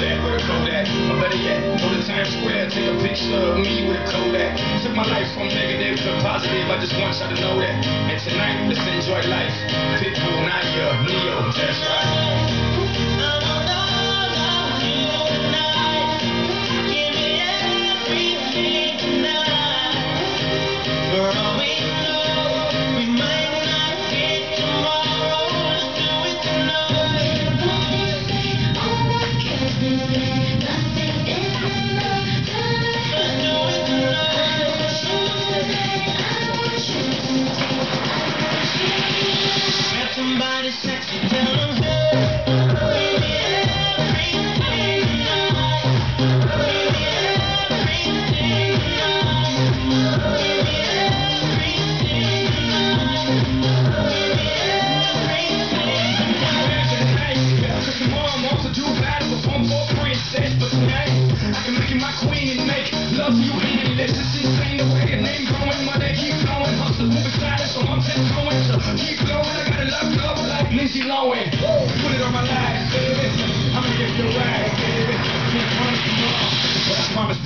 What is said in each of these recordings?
that, it go that. Or better yet, go to Times Square, take a picture of me with a Kodak. Took my life from negative to positive, I just want y'all to know that. And tonight, let's enjoy life. Pitbull, Nayer, Ne-Yo, that's right.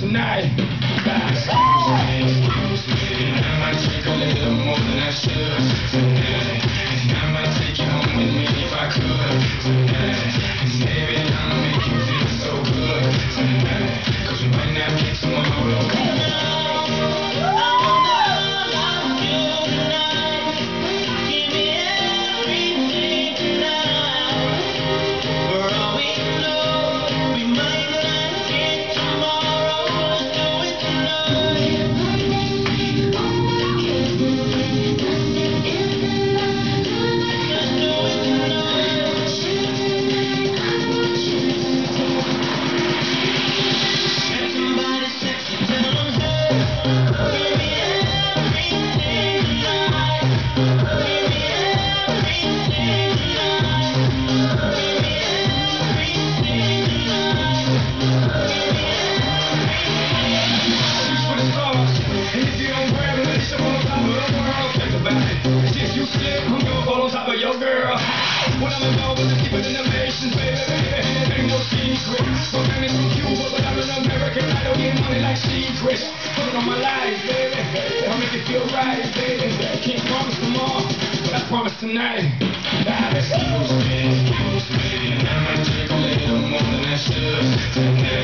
Tonight. Excuse me, excuse me, I might drink a little more than I should of your girl. When I'm involved with the deeper than the nations, baby, ain't no secret. From Miami from Cuba, but I'm an American. I don't get money like secrets. Put on my life, baby. I'll make it feel right, baby. Can't promise tomorrow, but I promise tonight. God, excuse me, excuse me, I might drink a little more than I should tonight.